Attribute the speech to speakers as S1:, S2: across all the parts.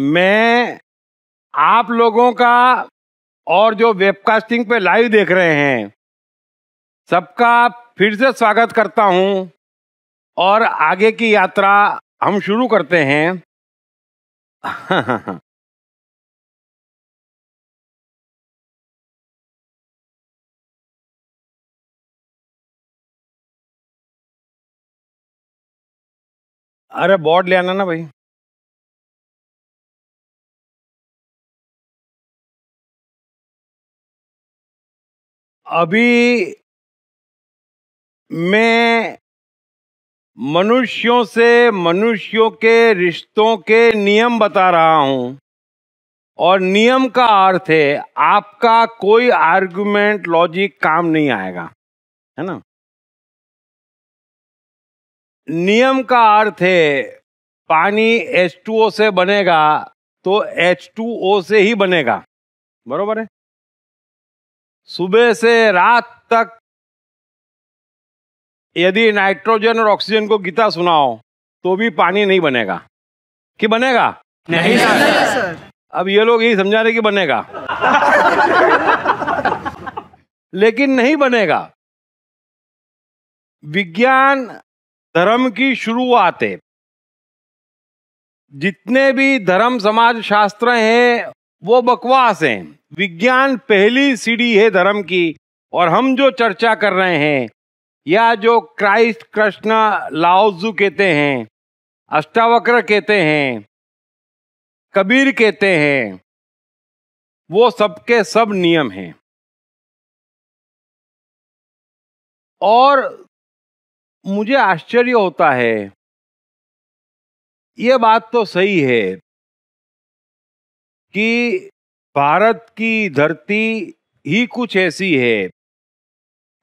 S1: मैं आप लोगों का और जो वेबकास्टिंग पे लाइव देख रहे हैं, सबका फिर से स्वागत करता हूँ और आगे की यात्रा हम शुरू करते हैं। अरे बोर्ड ले आना ना भाई। अभी मैं मनुष्यों से मनुष्यों के रिश्तों के नियम बता रहा हूँ। और नियम का अर्थ है, आपका कोई आर्गुमेंट लॉजिक काम नहीं आएगा, है ना? नियम का अर्थ है, पानी H2O से बनेगा तो H2O से ही बनेगा। बरोबर है? सुबह से रात तक यदि नाइट्रोजन और ऑक्सीजन को गीता सुनाओ तो भी पानी नहीं बनेगा। कि बनेगा?
S2: नहीं सर।
S1: अब ये लोग यही समझा रहे कि बनेगा। लेकिन नहीं बनेगा। विज्ञान धर्म की शुरुआत। है जितने भी धर्म समाज शास्त्र हैं वो बकवास हैं। विज्ञान पहली सीढ़ी है धर्म की, और हम जो चर्चा कर रहे हैं, या जो क्राइस्ट कृष्ण लाओजू कहते हैं, अष्टावक्र कहते हैं, कबीर कहते हैं, वो सबके सब नियम हैं। और मुझे आश्चर्य होता है, ये बात तो सही है कि भारत की धरती ही कुछ ऐसी है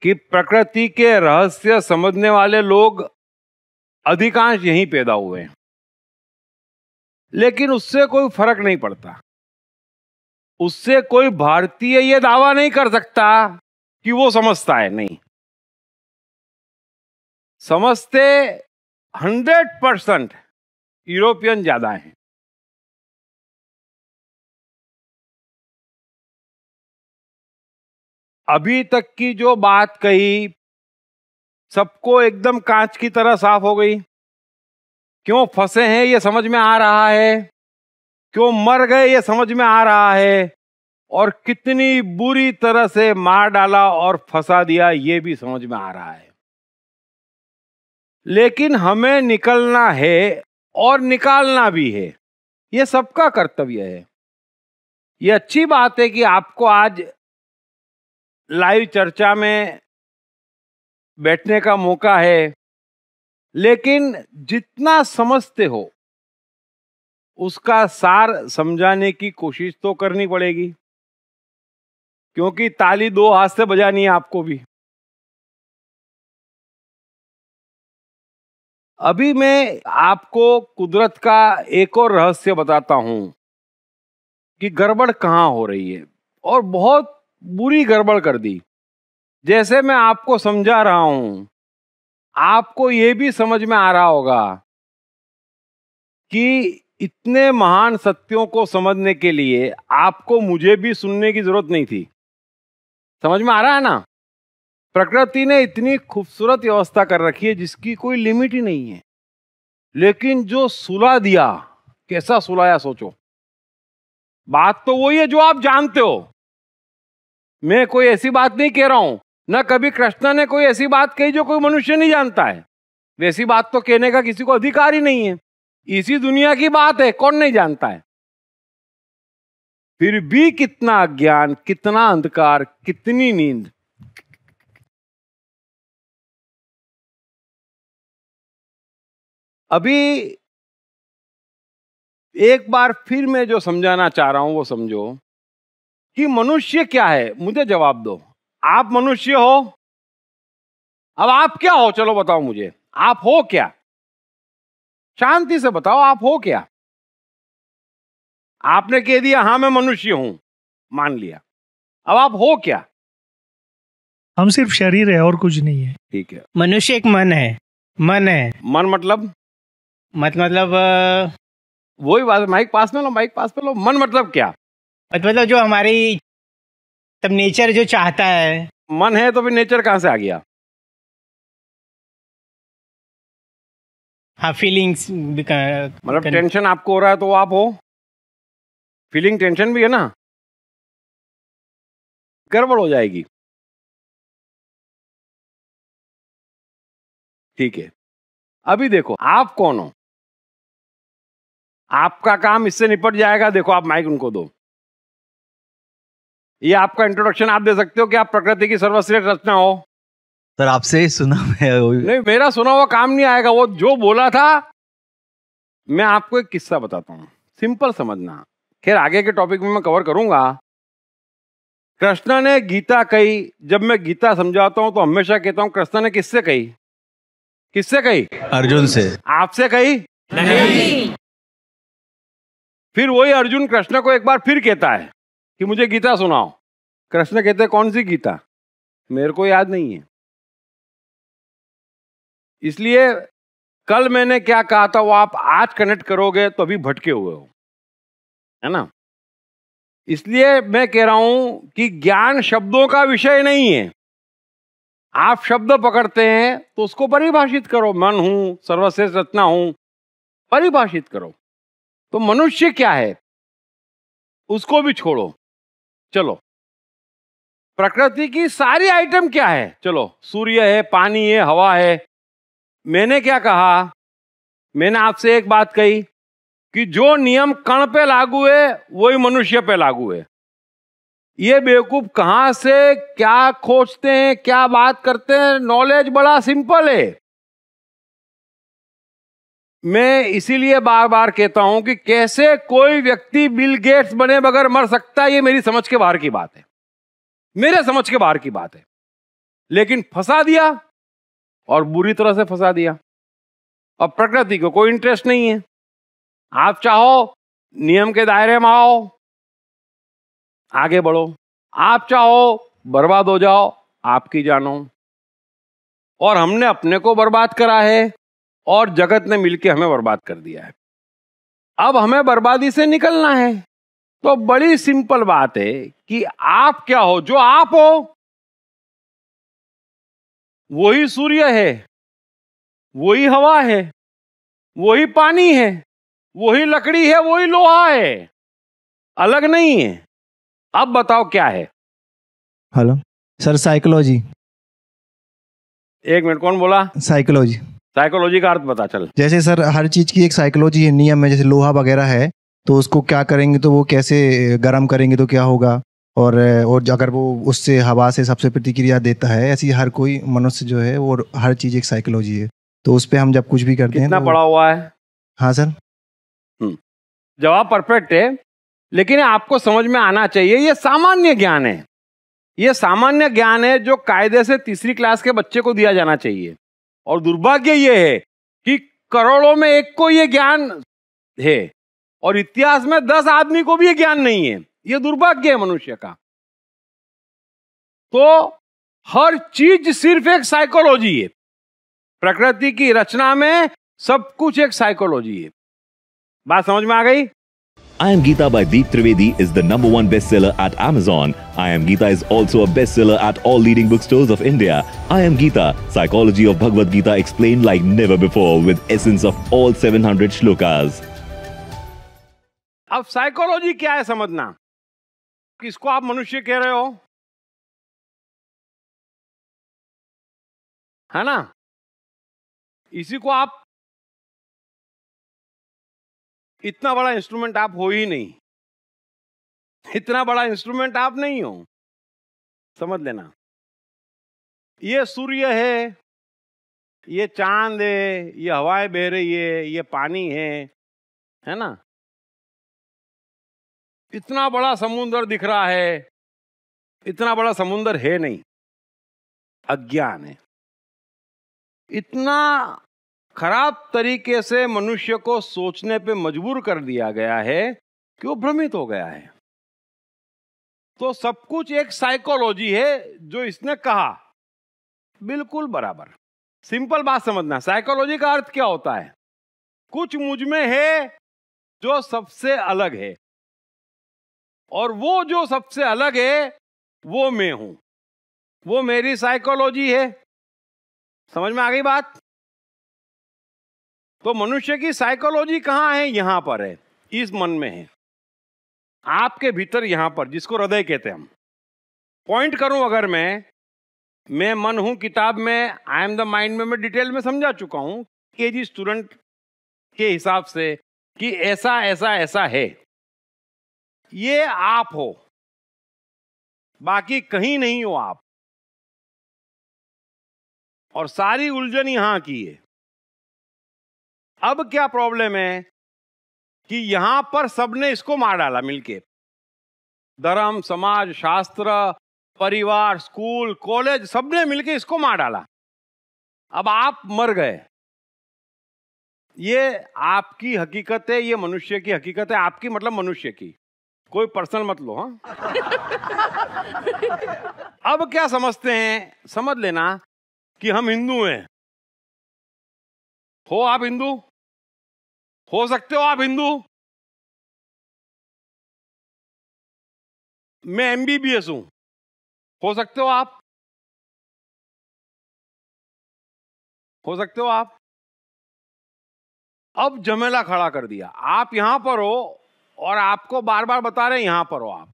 S1: कि प्रकृति के रहस्य समझने वाले लोग अधिकांश यहीं पैदा हुए हैं। लेकिन उससे कोई फ़र्क नहीं पड़ता। उससे कोई भारतीय ये दावा नहीं कर सकता कि वो समझता है, नहीं। समझते हंड्रेड परसेंट यूरोपियन ज़्यादा हैं। अभी तक की जो बात कही, सबको एकदम कांच की तरह साफ़ हो गई। क्यों फंसे हैं ये समझ में आ रहा है? क्यों मर गए ये समझ में आ रहा है? और कितनी बुरी तरह से मार डाला और फंसा दिया ये भी समझ में आ रहा है। लेकिन हमें निकलना है और निकालना भी है। ये सबका कर्तव्य है। ये अच्छी बात है कि आपको आज लाइव चर्चा में बैठने का मौका है, लेकिन जितना समझते हो, उसका सार समझाने की कोशिश तो करनी पड़ेगी, क्योंकि ताली दो हाथ से बजानी है आपको भी। अभी मैं आपको कुदरत का एक और रहस्य बताता हूँ कि गड़बड़ कहाँ हो रही है, और बहुत बुरी गड़बड़ कर दी। जैसे मैं आपको समझा रहा हूँ, आपको यह भी समझ में आ रहा होगा कि इतने महान सत्यों को समझने के लिए आपको मुझे भी सुनने की ज़रूरत नहीं थी। समझ में आ रहा है ना? प्रकृति ने इतनी खूबसूरत व्यवस्था कर रखी है जिसकी कोई लिमिट ही नहीं है। लेकिन जो सुला दिया, कैसा सुलाया सोचो। बात तो वही है जो आप जानते हो। मैं कोई ऐसी बात नहीं कह रहा हूँ। न कभी कृष्णा ने कोई ऐसी बात कही जो कोई मनुष्य नहीं जानता है। वैसी बात तो कहने का किसी को अधिकार ही नहीं है। इसी दुनिया की बात है, कौन नहीं जानता है? फिर भी कितना अज्ञान कितना अंधकार, कितनी नींद। अभी एक बार फिर मैं जो समझाना चाह रहा हूँ, वो समझो। कि मनुष्य क्या है? मुझे जवाब दो। आप मनुष्य हो? अब आप क्या हो? चलो बताओ मुझे। आप हो क्या? शांति से बताओ आप हो क्या? आपने कह दिया हाँ मैं मनुष्य हूँ। मान लिया। अब आप हो क्या?
S2: हम सिर्फ़ शरीर है और कुछ नहीं है।
S1: ठीक है।
S3: मनुष्य एक मन है। मन है।
S1: मन मतलब?
S3: मत मतलब
S1: वही बात माइक पास में लो माइक पास में लो। मन मतलब क्या?
S3: मतलब जो हमारी तब नेचर जो चाहता है।
S1: मन है तो फिर नेचर कहाँ से आ गया?
S3: हाँ फीलिंग्स
S1: मतलब टेंशन आपको हो रहा है तो आप हो। फीलिंग टेंशन भी है ना। गड़बड़ हो जाएगी। ठीक है। अभी देखो आप कौन हो? आपका काम इससे निपट जाएगा। देखो आप माइक उनको दो। ये आपका इंट्रोडक्शन आप दे सकते हो कि आप प्रकृति की सर्वश्रेष्ठ रचना हो?
S4: सर आपसे ही सुना मैं
S1: नहीं मेरा सुना हुआ काम नहीं आएगा। वो जो बोला था मैं आपको एक किस्सा बताता हूँ। सिंपल समझना। खैर आगे के टॉपिक में मैं कवर करूँगा। कृष्ण ने गीता कही। जब मैं गीता समझाता हूँ तो हमेशा कहता हूँ कृष्ण ने किससे कही? किससे कही?
S4: अर्जुन से।
S1: आपसे कही? नहीं। फिर वही अर्जुन कृष्ण को एक बार फिर कहता है। कि मुझे गीता सुनाओ। कृष्ण कहते कौन सी गीता? मेरे को याद नहीं है। इसलिए कल मैंने क्या कहा था, वो आप आज कनेक्ट करोगे तो अभी भटके हुए हो। है ना? इसलिए मैं कह रहा हूँ कि ज्ञान शब्दों का विषय नहीं है। आप शब्द पकड़ते हैं तो उसको परिभाषित करो। मन हूँ, सर्वश्रेष्ठ रचना हूँ, परिभाषित करो। तो मनुष्य क्या है? उसको भी छोड़ो। चलो। प्रकृति की सारी आइटम क्या है? चलो, सूर्य है, पानी है, हवा है। मैंने क्या कहा? मैंने आपसे एक बात कही कि जो नियम कण पे लागू है, वही मनुष्य पे लागू है। ये बेवकूफ़ कहाँ से क्या खोजते हैं, क्या बात करते हैं? नॉलेज बड़ा सिंपल है। मैं इसीलिए बार बार कहता हूँ कि कैसे कोई व्यक्ति बिल गेट्स बने बगैर मर सकता है, ये मेरी समझ के बाहर की बात है। मेरे समझ के बाहर की बात है। लेकिन फंसा दिया और बुरी तरह से फंसा दिया। अब प्रकृति को कोई इंटरेस्ट नहीं है। आप चाहो, नियम के दायरे में आओ, आगे बढ़ो। आप चाहो, बर्बाद हो जाओ, आपकी जानो। और हमने अपने को बर्बाद करा है। और जगत ने मिलकर हमें बर्बाद कर दिया है। अब हमें बर्बादी से निकलना है। तो बड़ी सिंपल बात है कि आप क्या हो जो आप हो वही सूर्य है वही हवा है वही पानी है वही लकड़ी है वही लोहा है। अलग नहीं है। अब बताओ क्या है?
S4: Hello sir psychology.
S1: एक मिनट कौन बोला?
S4: साइकोलॉजी।
S1: साइकोलॉजी का अर्थ बता चल।
S4: जैसे सर हर चीज़ की एक साइकोलॉजी है नियम है जैसे लोहा वगैरह है तो उसको क्या करेंगे तो वो कैसे गर्म करेंगे तो क्या होगा? और और अगर वो उससे हवा से सबसे प्रतिक्रिया देता है ऐसी हर कोई मनुष्य जो है वो हर चीज़ एक साइकोलॉजी है। तो उस पर हम जब कुछ भी करते हैं
S1: कितना
S4: तो
S1: पड़ा हुआ है?
S4: हाँ सर।
S1: जवाब परफेक्ट है लेकिन आपको समझ में आना चाहिए ये सामान्य ज्ञान है। ये सामान्य ज्ञान है जो कायदे से तीसरी क्लास के बच्चे को दिया जाना चाहिए। और दुर्भाग्य ये है कि करोड़ों में एक को ये ज्ञान है और इतिहास में दस आदमी को भी ये ज्ञान नहीं है। ये दुर्भाग्य है मनुष्य का। तो हर चीज़ सिर्फ़ एक साइकोलॉजी है। प्रकृति की रचना में सब कुछ एक साइकोलॉजी है। बात समझ में आ गई?
S5: I Am Gita by Deep Trivedi is the number one bestseller at Amazon. I Am Gita is also a bestseller at all leading bookstores of India. I Am Gita, Psychology of Bhagavad Gita explained like never before with essence of all 700 shlokas.
S1: अब psychology क्या है समझना किसको आप मनुष्य कह रहे हो है ना इसी को आप इतना बड़ा इंस्ट्रूमेंट आप हो ही नहीं। इतना बड़ा इंस्ट्रूमेंट आप नहीं हो। समझ लेना। ये सूर्य है, ये चाँद है, ये हवाएँ बह रही है, ये पानी है है ना? इतना बड़ा समुंदर दिख रहा है, इतना बड़ा समुंदर है नहीं। अज्ञान है। इतना खराब तरीके से मनुष्य को सोचने पे मजबूर कर दिया गया है कि वो भ्रमित हो गया है। तो सब कुछ एक साइकोलॉजी है जो इसने कहा। बिल्कुल बराबर। सिंपल बात समझना। साइकोलॉजी का अर्थ क्या होता है? कुछ मुझमें है जो सबसे अलग है। और वो जो सबसे अलग है, वो मैं हूँ। वो मेरी साइकोलॉजी है। समझ में आ गई बात? तो मनुष्य की साइकोलॉजी कहाँ है? यहाँ पर है। इस मन में है। आपके भीतर यहाँ पर, जिसको हृदय कहते हैं हम। पॉइंट करूँ अगर मैं मैं मन हूँ किताब में आई एम द माइंड में, मैं डिटेल में समझा चुका हूँ के जी स्टूडेंट के हिसाब से कि ऐसा ऐसा ऐसा है। ये आप हो। बाकी कहीं नहीं हो आप। और सारी उलझन यहाँ की है। अब क्या प्रॉब्लम है कि यहाँ पर सबने इसको मार डाला मिलके। धर्म समाज शास्त्र परिवार स्कूल कॉलेज सबने मिलके इसको मार डाला। अब आप मर गए। ये आपकी हकीकत है ये मनुष्य की हकीकत है आपकी मतलब मनुष्य की। कोई पर्सनल मत लो हाँ? अब क्या समझते हैं समझ लेना कि हम हिंदू हैं। हो आप हिंदू? हो सकते हो आप हिंदू? मैं एमबीबीएस हूँ। हो सकते हो आप? हो सकते हो आप? अब जमेला खड़ा कर दिया। आप यहाँ पर हो और आपको बार बार बता रहे हैं यहाँ पर हो आप।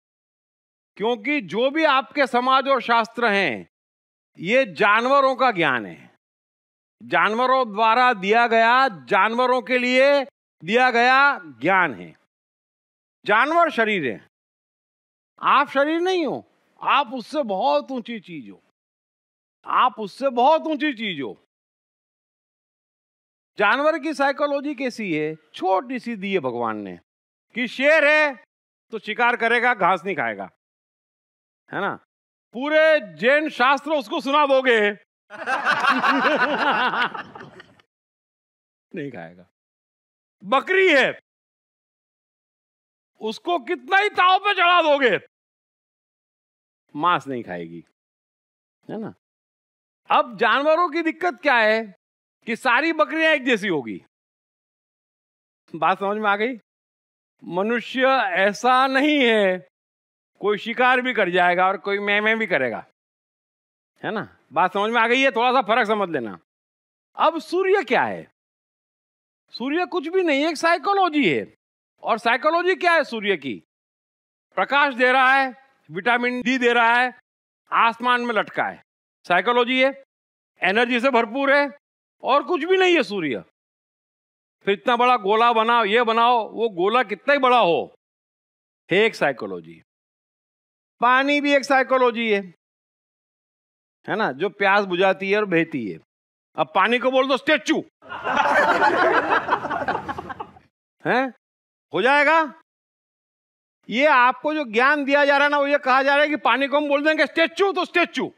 S1: क्योंकि जो भी आपके समाज और शास्त्र हैं, ये जानवरों का ज्ञान है। जानवरों द्वारा दिया गया, जानवरों के लिए दिया गया ज्ञान है। जानवर शरीर है। आप शरीर नहीं हो, आप उससे बहुत ऊँची चीज़ हो। आप उससे बहुत ऊँची चीज़ हो। जानवर की साइकोलॉजी कैसी है? छोटी सी दी है भगवान ने कि शेर है तो शिकार करेगा, घास नहीं खाएगा। है ना? पूरे जैन शास्त्र उसको सुना दोगे। नहीं खाएगा। बकरी है। उसको कितना ही ताव पे चढ़ा दोगे। मांस नहीं खाएगी, है ना? अब जानवरों की दिक्कत क्या है कि सारी बकरियाँ एक जैसी होगी। बात समझ में आ गई? मनुष्य ऐसा नहीं है, कोई शिकार भी कर जाएगा और कोई मैं मैं भी करेगा। है ना? बात समझ में आ गई है? थोड़ा सा फ़र्क समझ लेना। अब सूर्य क्या है? सूर्य कुछ भी नहीं एक साइकोलॉजी है। और साइकोलॉजी क्या है सूर्य की? प्रकाश दे रहा है विटामिन डी दे रहा है, आसमान में लटका है। साइकोलॉजी है एनर्जी से भरपूर है, और कुछ भी नहीं है सूर्य। फिर इतना बड़ा गोला बनाओ, ये बनाओ, वो गोला कितना ही बड़ा हो। है एक साइकोलॉजी पानी भी एक साइकोलॉजी है। है ना, जो प्यास बुझाती है और बहती है। अब पानी को बोल दो स्टेचू है? हो जाएगा? ये आपको जो ज्ञान दिया जा रहा है ना, वो ये कहा जा रहा है कि पानी को हम बोल देंगे स्टेचू तो स्टेचू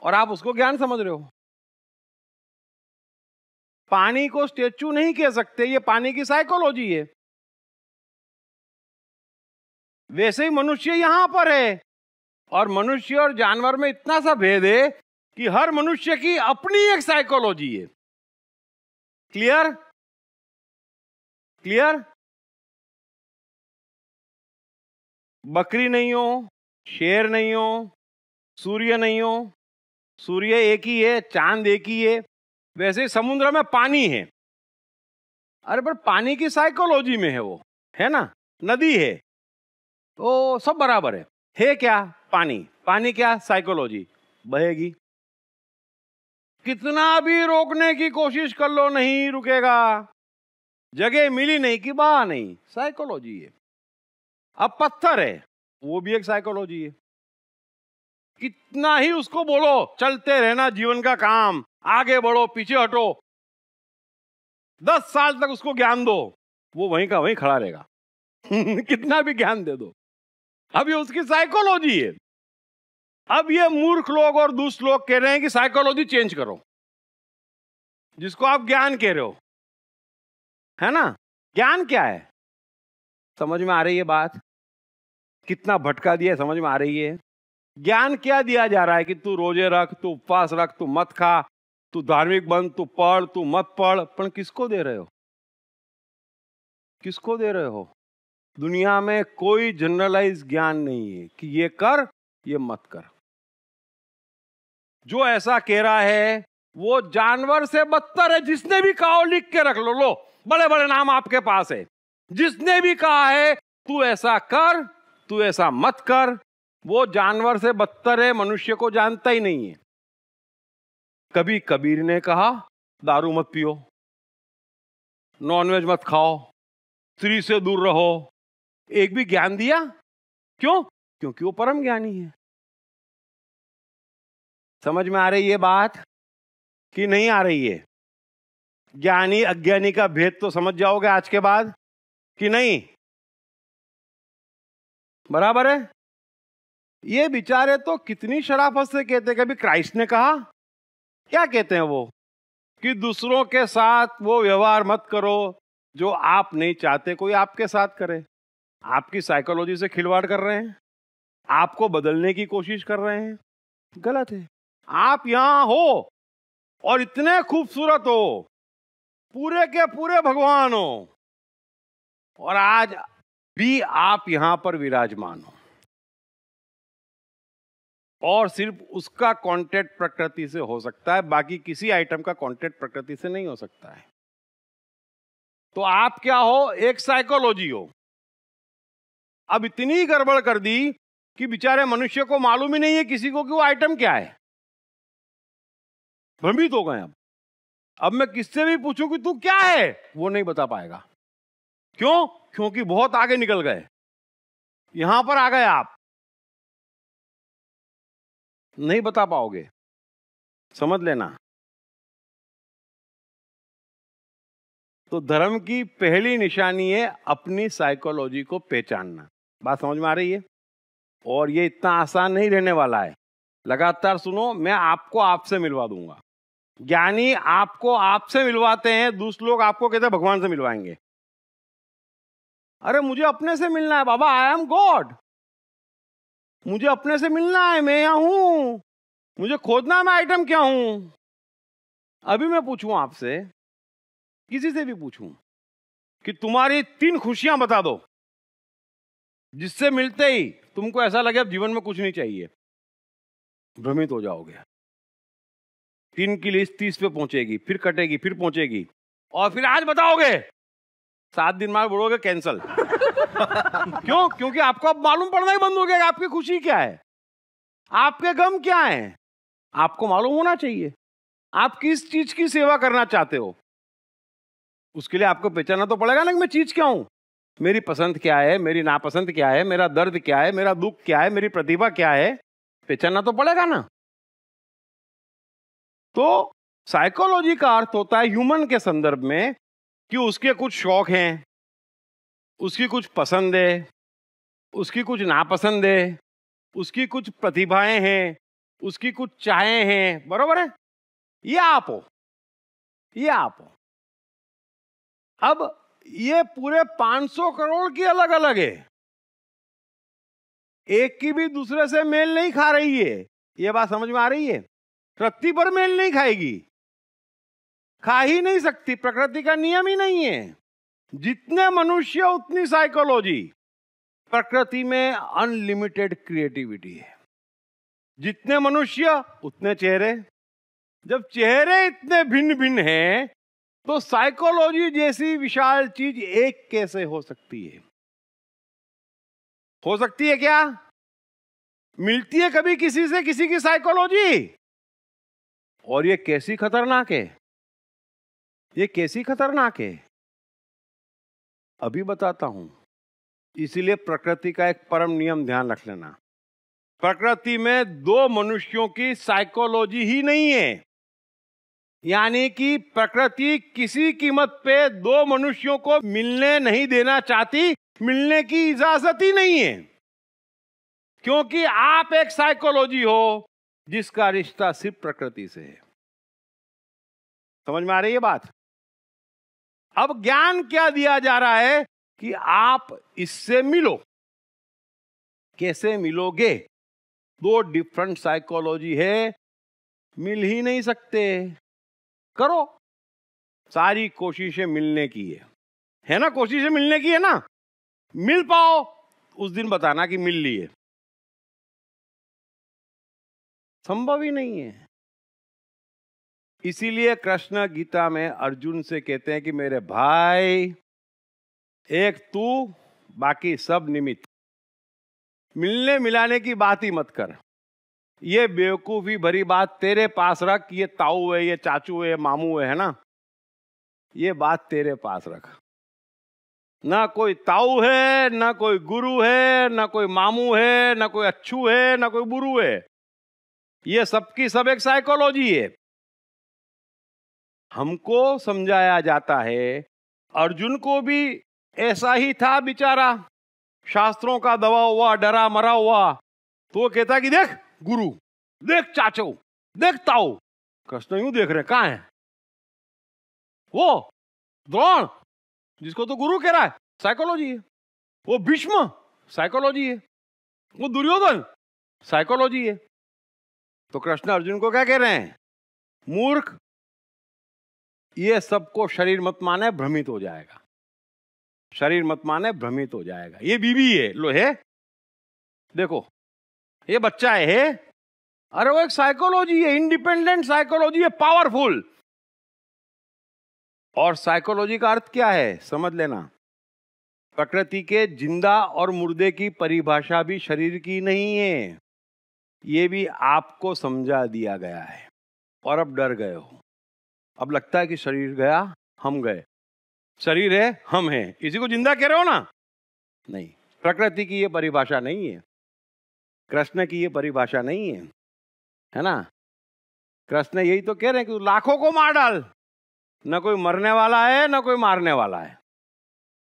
S1: और आप उसको ज्ञान समझ रहे हो। पानी को स्टेचू नहीं कह सकते, ये पानी की साइकोलॉजी है। वैसे ही मनुष्य यहाँ पर है। और मनुष्य और जानवर में इतना सा भेद है कि हर मनुष्य की अपनी एक साइकोलॉजी है। क्लियर क्लियर बकरी नहीं हो, शेर नहीं हो, सूर्य नहीं हो, सूर्य एक ही है, चाँद एक ही है, वैसे समुद्र में पानी है। अरे पर पानी की साइकोलॉजी में है वो, है ना? नदी है तो सब बराबर है। है क्या पानी? पानी क्या? साइकोलॉजी बहेगी। कितना भी रोकने की कोशिश कर लो, नहीं रुकेगा। जगह मिली नहीं कि बहा नहीं। साइकोलॉजी है। अब पत्थर है। वो भी एक साइकोलॉजी है। कितना ही उसको बोलो, चलते रहना जीवन का काम। आगे बढ़ो, पीछे हटो। दस साल तक उसको ज्ञान दो। वो वहीं का वहीं खड़ा रहेगा। कितना भी ज्ञान दे दो। अब ये उसकी साइकोलॉजी है। अब ये मूर्ख लोग और दूसरे लोग कह रहे हैं कि साइकोलॉजी चेंज करो। जिसको आप ज्ञान कह रहे हो। है ना? ज्ञान क्या है? समझ में आ रही है बात? कितना भटका दिया समझ में आ रही है। ज्ञान क्या दिया जा रहा है कि तू रोज़े रख, तू उपवास रख, तू मत खा, तू धार्मिक बन, तू पढ़, तू मत पढ़, पर किसको दे रहे हो? किसको दे रहे हो? दुनिया में कोई जनरलाइज ज्ञान नहीं है कि ये कर, ये मत कर। जो ऐसा कह रहा है, वो जानवर से बदतर है, जिसने भी कहा लिख के रख लो लो। बड़े बड़े नाम आपके पास है। जिसने भी कहा है, तू ऐसा कर, तू ऐसा मत कर, वो जानवर से बदतर है, मनुष्य को जानता ही नहीं है। कभी कबीर ने कहा, दारू मत पियो, नॉनवेज मत खाओ, स्त्री से दूर रहो एक भी ज्ञान दिया? क्यों? क्योंकि वो परम ज्ञानी है। समझ में आ रही है बात कि नहीं आ रही है? ज्ञानी, अज्ञानी का भेद तो समझ जाओगे आज के बाद कि नहीं? बराबर है? ये बिचारे तो कितनी शराफत से कहते कभी क्राइस्ट ने कहा? क्या कहते हैं वो? कि दूसरों के साथ वो व्यवहार मत करो, जो आप नहीं चाहते, कोई आपके साथ करे। आपकी साइकोलॉजी से खिलवाड़ कर रहे हैं? आपको बदलने की कोशिश कर रहे हैं? गलत है। आप यहाँ हो और इतने खूबसूरत हो। पूरे के पूरे भगवान हो। और आज भी आप यहाँ पर विराजमान हो। और सिर्फ़ उसका कांटेक्ट प्रकृति से हो सकता है बाकी किसी आइटम का कांटेक्ट प्रकृति से नहीं हो सकता है। तो आप क्या हो? एक साइकोलॉजी हो। अब इतनी गड़बड़ कर दी कि बेचारे मनुष्य को मालूम ही नहीं है किसी को कि वो आइटम क्या है। भ्रमित हो गए अब। अब मैं किससे भी पूछूँ कि तू क्या है? वो नहीं बता पाएगा। क्यों? क्योंकि बहुत आगे निकल गए। यहाँ पर आ गए आप। नहीं बता पाओगे। समझ लेना। तो धर्म की पहली निशानी है अपनी साइकोलॉजी को पहचानना। बात समझ में आ रही है? और ये इतना आसान नहीं रहने वाला है। लगातार सुनो, मैं आपको आपसे मिलवा दूँगा। ज्ञानी आपको आपसे मिलवाते हैं दूसरे लोग आपको कहते हैं भगवान से मिलवाएँगे। अरे, मुझे अपने से मिलना है, बाबा आई एम गॉड मुझे अपने से मिलना है, मैं यहाँ हूँ। मुझे खोदना मैं आइटम क्या हूँ? अभी मैं पूछूँ आपसे, किसी से भी पूछूँ, कि तुम्हारी तीन खुशियाँ बता दो। जिससे मिलते ही तुमको ऐसा लगे अब जीवन में कुछ नहीं चाहिए। भ्रमित हो जाओगे। तीन की लिस्ट तीस पे पहुंचेगी, फिर कटेगी, फिर पहुंचेगी। और फिर आज बताओगे, सात दिन बाद बोलोगे कैंसल। क्यों? क्योंकि आपको अब मालूम पड़ना ही बंद हो गया आपकी खुशी क्या है। आपके गम क्या है? आपको मालूम होना चाहिए। आप किस चीज़ की सेवा करना चाहते हो? उसके लिए आपको पहचाना तो पड़ेगा ना कि मैं चीज़ क्या हूँ। मेरी पसंद क्या है, मेरी नापसंद क्या है, मेरा दर्द क्या है, मेरा दुख क्या है, मेरी प्रतिभा क्या है पहचानना तो पड़ेगा ना। तो साइकोलॉजी का अर्थ होता है ह्यूमन के संदर्भ में कि उसके कुछ शौक हैं, उसकी कुछ पसंद है, उसकी कुछ नापसंद है, उसकी कुछ प्रतिभाएँ हैं, उसकी कुछ चाहे हैं, बरोबर है? ये आप हो, ये आप हो। अब ये पूरे 500 करोड़ की अलग अलग है। एक की भी दूसरे से मेल नहीं खा रही है। ये बात समझ में आ रही है? प्रकृति पर मेल नहीं खाएगी। खा ही नहीं सकती। प्रकृति का नियम ही नहीं है। जितने मनुष्य, उतनी साइकोलॉजी प्रकृति में अनलिमिटेड क्रिएटिविटी है। जितने मनुष्य, उतने चेहरे। जब चेहरे इतने भिन्न भिन्न हैं तो साइकोलॉजी जैसी विशाल चीज़ एक कैसे हो सकती है? हो सकती है क्या? मिलती है कभी किसी से, किसी की साइकोलॉजी और ये कैसी खतरनाक है? ये कैसी खतरनाक है? अभी बताता हूँ। इसीलिए प्रकृति का एक परम नियम ध्यान रख लेना। प्रकृति में दो मनुष्यों की साइकोलॉजी ही नहीं है। यानी कि प्रकृति किसी कीमत पे दो मनुष्यों को मिलने नहीं देना चाहती, मिलने की इजाज़त ही नहीं है। क्योंकि आप एक साइकोलॉजी हो, जिसका रिश्ता सिर्फ़ प्रकृति से है। समझ में आ रही है बात? अब ज्ञान क्या दिया जा रहा है कि आप इससे मिलो। कैसे मिलोगे? दो डिफरेंट साइकोलॉजी है, मिल ही नहीं सकते। करो। सारी कोशिशें मिलने की है। है ना? कोशिशें मिलने की है ना? मिल पाओ। उस दिन बताना कि मिल लिए संभव ही नहीं है। इसीलिए कृष्ण गीता में अर्जुन से कहते हैं कि मेरे भाई, एक तू, बाकी सब निमित्त। मिलने मिलाने की बात ही मत कर। ये बेवकूफ़ी भरी बात तेरे पास रख, ये ताऊ है, ये चाचू है मामू है ना? ये बात तेरे पास रख। ना कोई ताऊ है, ना कोई गुरु है, ना कोई मामू है, ना कोई अच्छू है, ना कोई बुरु है। ये सबकी सब एक साइकोलॉजी है। हमको समझाया जाता है, अर्जुन को भी ऐसा ही था बेचारा। शास्त्रों का दबा हुआ, डरा मरा हुआ। तो वो कहता कि देख गुरु, देख चाचो, देख ताऊ कृष्ण यूँ देख रहे कहा है? वो, द्रोण, जिसको तो गुरु कह रहा है साइकोलॉजी है। वो भीष्म साइकोलॉजी है। वो दुर्योधन साइकोलॉजी है। तो कृष्ण अर्जुन को क्या कह रहे हैं? मूर्ख, ये सबको शरीर मत माने, भ्रमित हो जाएगा। शरीर मत माने, भ्रमित हो जाएगा। ये बीबी है लो है देखो ये बच्चा है अरे वो एक साइकोलॉजी है इंडिपेंडेंट साइकोलॉजी है पावरफुल और साइकोलॉजी का अर्थ क्या है, समझ लेना। प्रकृति के ज़िंदा और मुर्दे की परिभाषा भी शरीर की नहीं है। ये भी आपको समझा दिया गया है। और अब डर गए हो। अब लगता है कि शरीर गया, हम गए। शरीर है, हम हैं। इसी को ज़िंदा कह रहे हो ना? नहीं। प्रकृति की ये परिभाषा नहीं है। कृष्ण की ये परिभाषा नहीं है है ना? कृष्ण यही तो कह रहे हैं कि लाखों को मार डाल। न कोई मरने वाला है, न कोई मारने वाला है।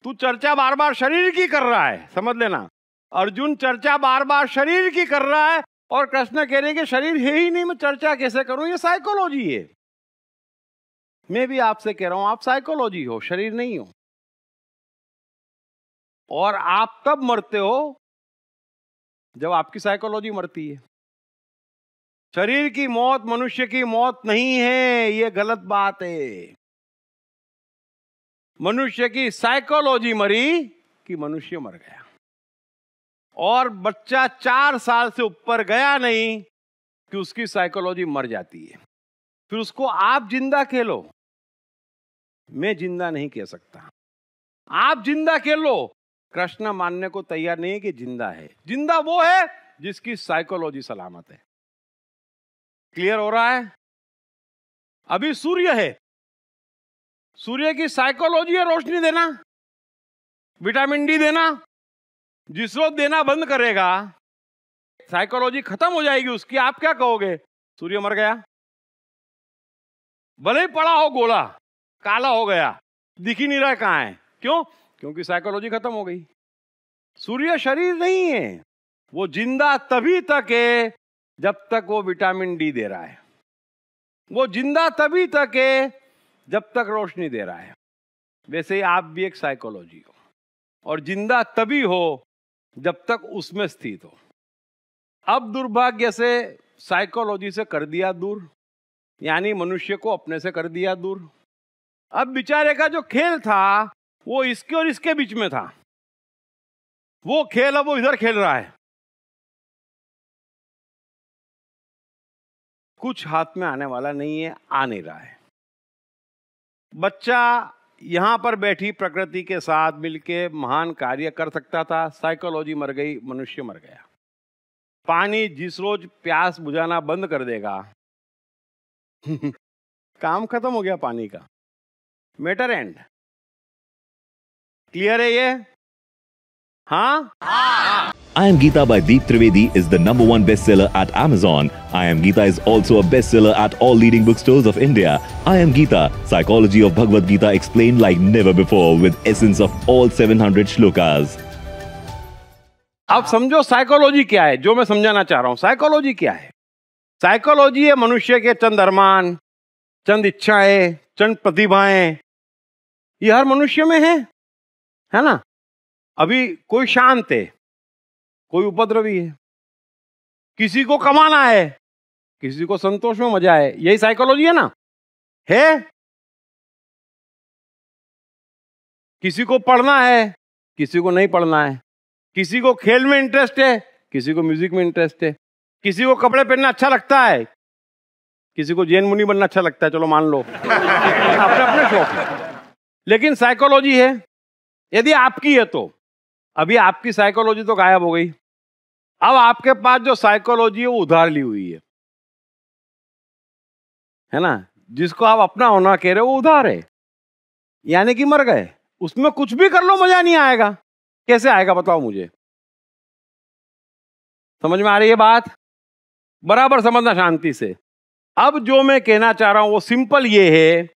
S1: तू चर्चा बार बार शरीर की कर रहा है, समझ लेना। अर्जुन चर्चा बार बार शरीर की कर रहा है और कृष्ण कह रहे हैं कि शरीर है ही नहीं, मैं चर्चा कैसे करूँ? ये साइकोलॉजी है। मैं भी आपसे कह रहा हूँ, आप साइकोलॉजी हो, शरीर नहीं हो। और आप तब मरते हो जब आपकी साइकोलॉजी मरती है। शरीर की मौत, मनुष्य की मौत नहीं है यह गलत बात है। मनुष्य की साइकोलॉजी मरी कि मनुष्य मर गया। और बच्चा चार साल से ऊपर गया नहीं कि उसकी साइकोलॉजी मर जाती है। फिर उसको आप ज़िंदा खेलो। मैं ज़िंदा नहीं कह सकता। आप ज़िंदा खेल कृष्ण मानने को तैयार नहीं है कि ज़िंदा है। ज़िंदा वो है जिसकी साइकोलॉजी सलामत है। क्लियर हो रहा है? अभी सूर्य है। सूर्य की साइकोलॉजी है रोशनी देना विटामिन डी देना, जिस रोज देना बंद करेगा साइकोलॉजी खत्म हो जाएगी उसकी। आप क्या कहोगे? सूर्य मर गया। भले ही पड़ा हो गोला, काला हो गया, दिख ही नहीं रहा कहाँ है। क्यों? क्योंकि साइकोलॉजी खत्म हो गई। सूर्य शरीर नहीं है। वो ज़िंदा तभी तक है जब तक वो विटामिन डी दे रहा है। वो ज़िंदा तभी तक है जब तक रोशनी दे रहा है। वैसे ही आप भी एक साइकोलॉजी हो और ज़िंदा तभी हो जब तक उसमें स्थित हो। अब दुर्भाग्य से साइकोलॉजी से कर दिया दूर, यानी मनुष्य को अपने से कर दिया दूर। अब बेचारे का जो खेल था वो इसके और इसके बीच में था। वो खेल अब वो इधर खेल रहा है। कुछ हाथ में आने वाला नहीं है, आ नहीं रहा है। बच्चा यहाँ पर बैठी प्रकृति के साथ मिलके महान कार्य कर सकता था साइकोलॉजी मर गई, मनुष्य मर गया। पानी जिस रोज प्यास बुझाना बंद कर देगा। काम खत्म हो गया पानी का। मेटर एंड क्लियर है ये हाँ
S5: I Am Gita by Deep Trivedi is the number one bestseller at Amazon. I Am Gita is also a bestseller at all leading bookstores of India. I Am Gita, Psychology of Bhagavad Gita explained like never before with essence of all 700 shlokas.
S1: अब समझो psychology क्या है जो मैं समझाना चाह रहा हूँ साइकोलॉजी क्या है साइकोलॉजी है मनुष्य के चंद अरमान चंद इच्छाएँ चंद प्रतिभाएँ ये हर मनुष्य में है है ना? अभी कोई शांत है, कोई उपद्रवी है, किसी को कमाना है, किसी को संतोष में मज़ा है, यही साइकोलॉजी है ना? है? किसी को पढ़ना है, किसी को नहीं पढ़ना है, किसी को खेल में इंटरेस्ट है, किसी को म्यूज़िक में इंटरेस्ट है, किसी को कपड़े पहनना अच्छा लगता है, किसी को जैन मुनि बनना अच्छा लगता है, चलो मान लो। अपने अपने शौक। लेकिन साइकोलॉजी है। यदि आपकी है तो। अभी आपकी साइकोलॉजी तो गायब हो गई। अब आपके पास जो साइकोलॉजी है, वो उधार ली हुई है। है ना? जिसको आप अपना होना कह रहे हो, वो उधार है। यानी कि मर गए। उसमें कुछ भी कर लो, मज़ा नहीं आएगा। कैसे आएगा, बताओ मुझे। समझ में आ रही है बात? बराबर समझना शांति से। अब जो मैं कहना चाह रहा हूँ, वो सिंपल ये है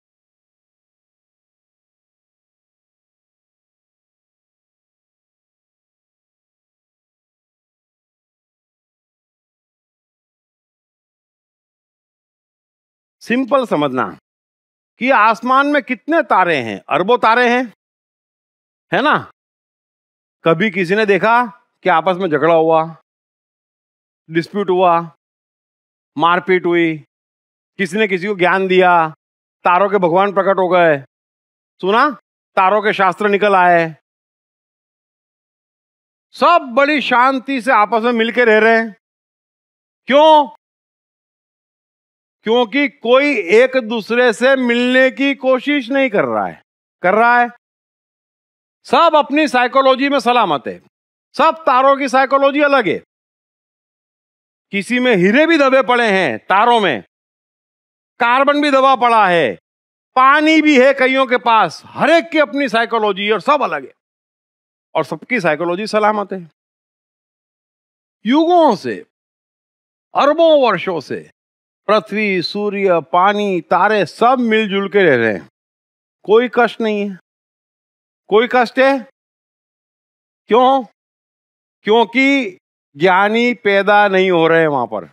S1: सिंपल समझना कि आसमान में कितने तारे हैं? अरबों तारे हैं? है ना? कभी किसी ने देखा कि आपस में झगड़ा हुआ डिस्प्यूट हुआ, मारपीट हुई, किसी ने किसी को ज्ञान दिया, तारों के भगवान प्रकट हो गए। सुना? तारों के शास्त्र निकल आए। सब बड़ी शांति से आपस में मिलके रह रहे हैं। क्यों? क्योंकि कोई एक दूसरे से मिलने की कोशिश नहीं कर रहा है। कर रहा है? सब अपनी साइकोलॉजी में सलामत है। सब तारों की साइकोलॉजी अलग है। किसी में हीरे भी दबे पड़े हैं तारों में। कार्बन भी दबा पड़ा है। पानी भी है कईयों के पास। हर एक की अपनी साइकोलॉजी और सब अलग है। और सबकी साइकोलॉजी सलामत है। युगों से, अरबों वर्षों से पृथ्वी, सूर्य, पानी, तारे सब मिलजुल के रह रहे हैं। कोई कष्ट नहीं है। कोई कष्ट है? क्यों? क्योंकि ज्ञानी पैदा नहीं हो रहे हैं वहाँ पर।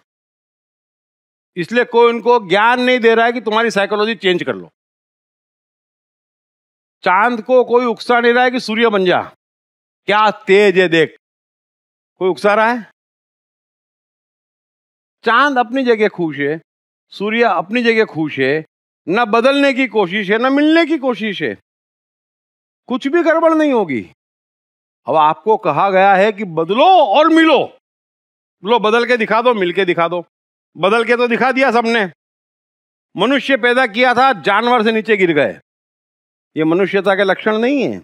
S1: इसलिए कोई उनको ज्ञान नहीं दे रहा है कि तुम्हारी साइकोलॉजी चेंज कर लो। चाँद को कोई उकसा नहीं रहा है कि सूर्य बन जा। क्या तेज है देख। कोई उकसा रहा है? चाँद अपनी जगह खुश है, सूर्य अपनी जगह खुश है, न बदलने की कोशिश है, न मिलने की कोशिश है। कुछ भी गड़बड़ नहीं होगी। अब आपको कहा गया है कि बदलो और मिलो। लो, बदल के दिखा दो, मिल के दिखा दो। बदल के तो दिखा दिया सबने। मनुष्य पैदा किया था, जानवर से नीचे गिर गए। ये मनुष्यता के लक्षण नहीं है।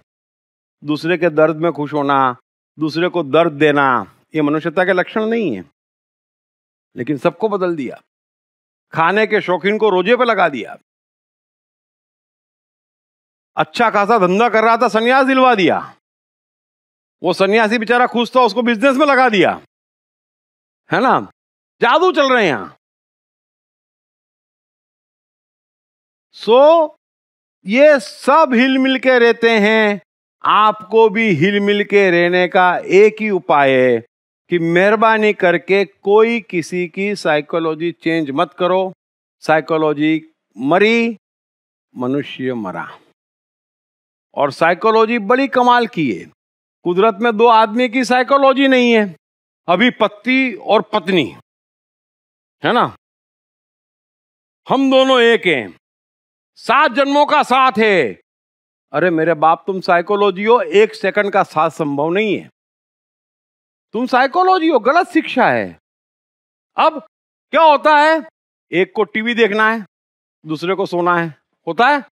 S1: दूसरे के दर्द में खुश होना, दूसरे को दर्द देना, ये मनुष्यता के लक्षण नहीं है। लेकिन सबको बदल दिया। खाने के शौकीन को रोज़े पे लगा दिया। अच्छा खासा धंधा कर रहा था, सन्यास दिलवा दिया। वो सन्यासी बेचारा खुश था, उसको बिज़नेस में लगा दिया। है ना? जादू चल रहे हैं यहाँ। सो ये सब हिल मिल के रहते हैं। आपको भी हिल मिल के रहने का एक ही उपाय है। कि मेहरबानी करके कोई किसी की साइकोलॉजी चेंज मत करो। साइकोलॉजी मरी, मनुष्य मरा। और साइकोलॉजी बड़ी कमाल की है। कुदरत में दो आदमी की साइकोलॉजी नहीं है, अभी पति और पत्नी। है ना? हम दोनों एक हैं। सात जन्मों का साथ है। अरे मेरे बाप, तुम साइकोलॉजी हो, एक सेकंड का साथ संभव नहीं है। तुम साइकोलॉजी हो, गलत शिक्षा है। अब क्या होता है? एक को टीवी देखना है, दूसरे को सोना है। होता है?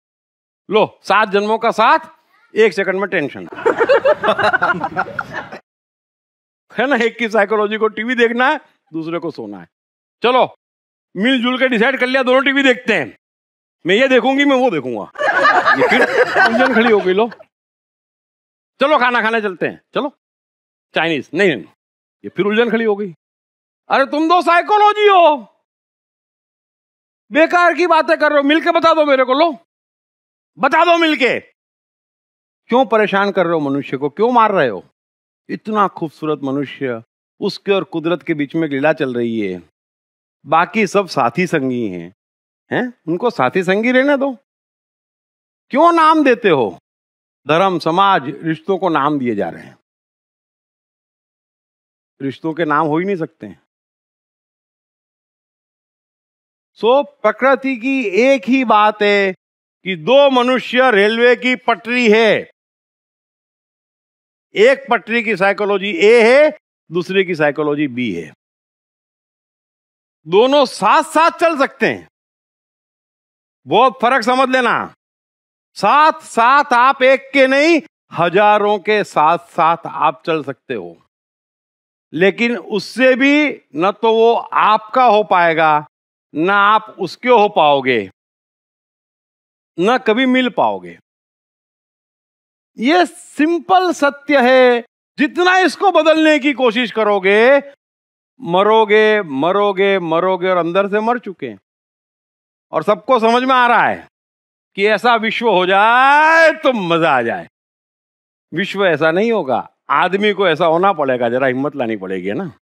S1: लो, सात जन्मों का साथ, एक सेकंड में टेंशन है ना, एक की साइकोलॉजी को टीवी देखना है, दूसरे को सोना है। चलो, मिलजुल के डिसाइड कर लिया, दोनों टीवी देखते हैं। मैं ये देखूँगी, मैं वो देखूँगा। फिर खड़ी हो गई, लो। चलो, खाना खाने चलते हैं। चलो। चाइनीज़, नहीं नहीं ये फिर उलझन खड़ी हो गई। अरे तुम दो साइकोलॉजी हो। बेकार की बातें कर रहे हो। मिलके बता दो मेरे को, लो। बता दो मिलके। क्यों परेशान कर रहे हो मनुष्य को? क्यों मार रहे हो? इतना खूबसूरत मनुष्य उसके और कुदरत के बीच में लीला चल रही है। बाकी सब साथी संगी हैं। हैं? उनको साथी संगी रहने दो। क्यों नाम देते हो? धर्म, समाज, रिश्तों को नाम दिए जा रहे हैं। रिश्तों के नाम हो ही नहीं सकते हैं। सो so, प्रकृति की एक ही बात है कि दो मनुष्य रेलवे की पटरी है। एक पटरी की साइकोलॉजी ए है दूसरे की साइकोलॉजी बी है। दोनों साथ साथ चल सकते हैं। बहुत फ़र्क समझ लेना। साथ साथ आप एक के नहीं हज़ारों के साथ साथ आप चल सकते हो। लेकिन उससे भी न तो वो आपका हो पाएगा, न आप उसके हो पाओगे, न कभी मिल पाओगे। ये सिंपल सत्य है। जितना इसको बदलने की कोशिश करोगे, मरोगे मरोगे मरोगे और अंदर से मर चुके हैं। और सबको समझ में आ रहा है कि ऐसा विश्व हो जाए तो मज़ा आ जाए। विश्व ऐसा नहीं होगा। आदमी को ऐसा होना पड़ेगा, जरा हिम्मत लानी पड़ेगी, है ना?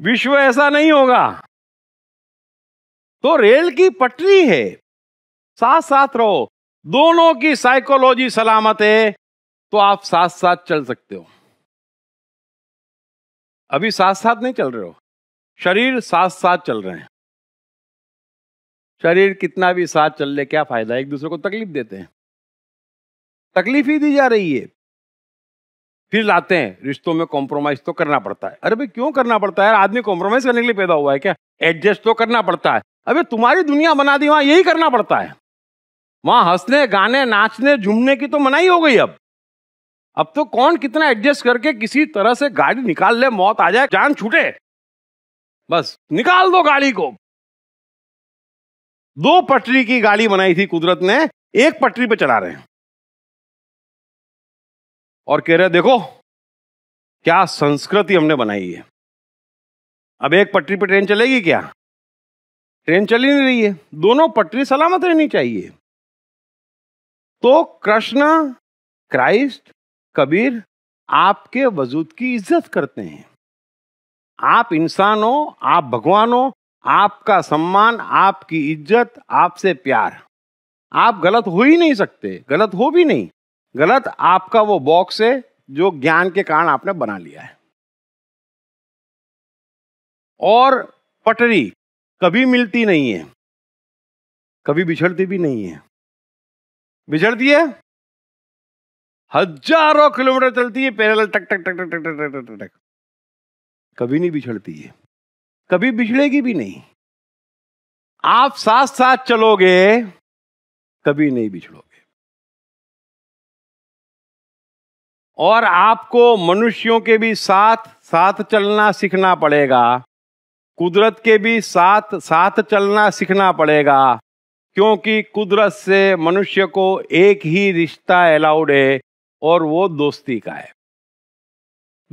S1: विश्व ऐसा नहीं होगा। तो रेल की पटरी है। साथ साथ रहो। दोनों की साइकोलॉजी सलामत है तो आप साथ साथ चल सकते हो। अभी साथ साथ नहीं चल रहे हो। शरीर साथ साथ चल रहे हैं। शरीर कितना भी साथ चल ले, क्या फ़ायदा? एक दूसरे को तकलीफ़ देते हैं। तकलीफ़ ही दी जा रही है। फिर लाते हैं, रिश्तों में कॉम्प्रोमाइज तो करना पड़ता है। अरे भाई, क्यों करना पड़ता है यार? आदमी कॉम्प्रोमाइज करने के लिए पैदा हुआ है क्या? एडजस्ट तो करना पड़ता है। अबे, तुम्हारी दुनिया बना दी, वहाँ यही करना पड़ता है। वहाँ हंसने, गाने, नाचने, झूमने की तो मनाही हो गई अब। अब तो कौन कितना एडजस्ट करके किसी तरह से गाड़ी निकाल ले, मौत आ जाए, जान छूटे। बस, निकाल दो गाड़ी को। दो पटरी की गाड़ी बनाई थी कुदरत ने, एक पटरी पे चला रहे हैं। और कह रहे, देखो, क्या संस्कृति हमने बनाई है। अब एक पटरी पे ट्रेन चलेगी क्या? ट्रेन चल ही नहीं रही है। दोनों पटरी सलामत रहनी चाहिए। तो कृष्ण, क्राइस्ट, कबीर आपके वजूद की इज़्ज़त करते हैं। आप इंसान हो, आप भगवान हो, आपका सम्मान, आपकी इज़्ज़त, आपसे प्यार। आप गलत हो ही नहीं सकते, गलत हो भी नहीं। गलत आपका वो बॉक्स है जो ज्ञान के कारण आपने बना लिया है। और पटरी कभी मिलती नहीं है, कभी बिछड़ती भी नहीं है। बिछड़ती है? हज़ारों किलोमीटर चलती है, पैरेलल टक टक टक टक टक टक टक टक। टक कभी नहीं बिछड़ती है, कभी बिछड़ेगी भी नहीं। आप साथ साथ चलोगे, कभी नहीं बिछड़ोगे। और आपको मनुष्यों के भी साथ साथ चलना सीखना पड़ेगा। कुदरत के भी साथ साथ चलना सीखना पड़ेगा, क्योंकि कुदरत से मनुष्य को एक ही रिश्ता अलाउड है और वो दोस्ती का है।